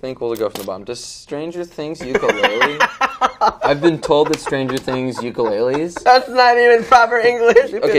think we'll go from the bottom. Does Stranger Things ukulele? I've been told that Stranger Things ukuleles. That's not even proper English. Okay,